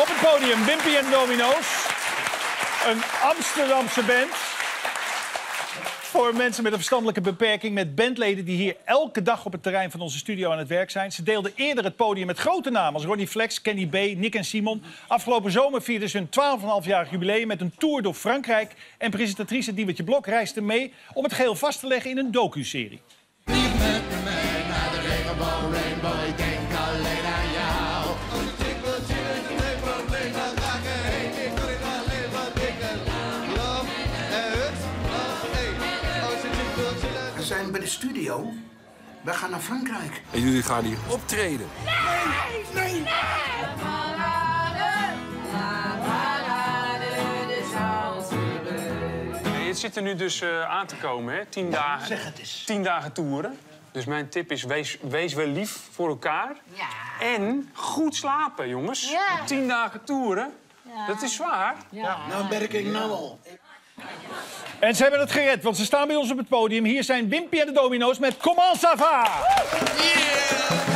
Op het podium Wimpy en Domino's. Een Amsterdamse band. Voor mensen met een verstandelijke beperking. Met bandleden die hier elke dag op het terrein van onze studio aan het werk zijn. Ze deelden eerder het podium met grote namen als Ronnie Flex, Kenny B, Nick en Simon. Afgelopen zomer vierden ze hun 12,5-jarig jubileum met een tour door Frankrijk. En presentatrice Diewertje Blok reisde mee om het geheel vast te leggen in een docu-serie. Bij de studio. We gaan naar Frankrijk. En jullie gaan hier optreden. Nee, het zit er nu dus eh, aan te komen, hè? Tien dagen. zeg het eens. Tien dagen toeren. Dus mijn tip is, wees, wees wel lief voor elkaar. Ja. En goed slapen, jongens. Ja. Tien dagen toeren, dat is zwaar. Nou merk ik nou al. En ze hebben het gered, want ze staan bij ons op het podium. Hier zijn Wimpy en de Domino's met Comment ça? Comment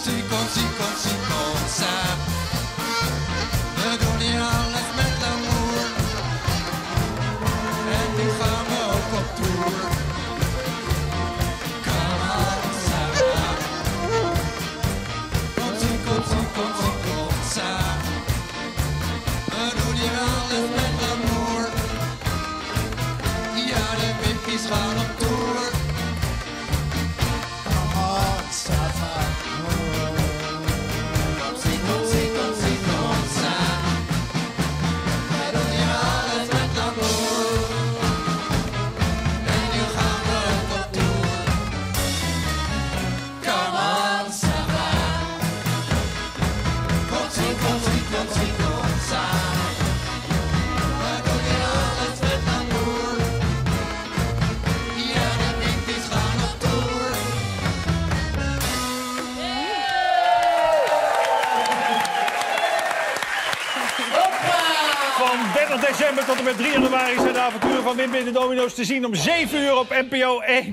Comme si, comme si, comme ça. We doen hier alles met l'amour. En nu gaan we ook op tour. Comment ça va? Comme si, comme si, comme si, comme ça. We doen hier alles met l'amour. Ja, de wippies gaan op tour. Van 30 december tot en met 3 januari zijn de avonturen van Wimpy en de Domino's te zien om 7 uur op NPO 1.